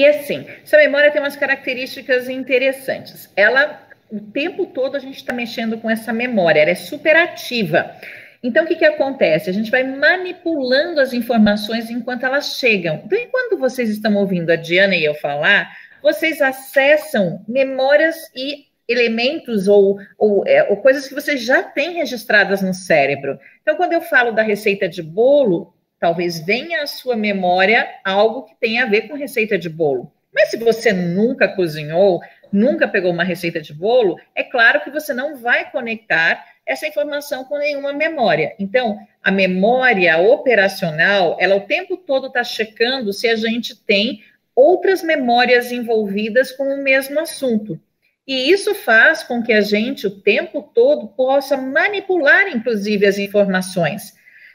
E assim, essa memória tem umas características interessantes. Ela, o tempo todo, a gente está mexendo com essa memória, ela é superativa. Então, o que, que acontece? A gente vai manipulando as informações enquanto elas chegam. Então, enquanto vocês estão ouvindo a Diana e eu falar, vocês acessam memórias e elementos ou, ou, é, ou coisas que vocês já têm registradas no cérebro. Então, quando eu falo da receita de bolo, talvez venha à sua memória algo que tenha a ver com receita de bolo. Mas se você nunca cozinhou, nunca pegou uma receita de bolo, é claro que você não vai conectar essa informação com nenhuma memória. Então, a memória operacional, ela o tempo todo está checando se a gente tem outras memórias envolvidas com o mesmo assunto. E isso faz com que a gente, o tempo todo, possa manipular, inclusive, as informações.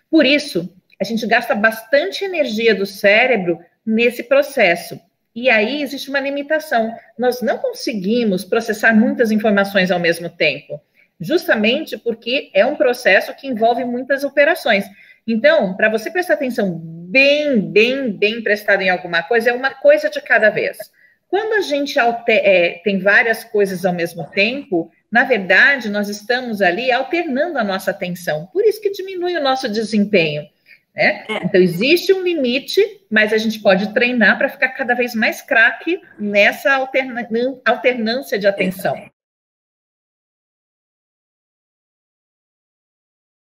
Por isso, a gente gasta bastante energia do cérebro nesse processo. E aí existe uma limitação. Nós não conseguimos processar muitas informações ao mesmo tempo, justamente porque é um processo que envolve muitas operações. Então, para você prestar atenção bem, bem, bem prestado em alguma coisa, é uma coisa de cada vez. Quando a gente é, tem várias coisas ao mesmo tempo, na verdade, nós estamos ali alternando a nossa atenção. Por isso que diminui o nosso desempenho. Né? É. Então, existe um limite, mas a gente pode treinar para ficar cada vez mais craque nessa alterna alternância de atenção.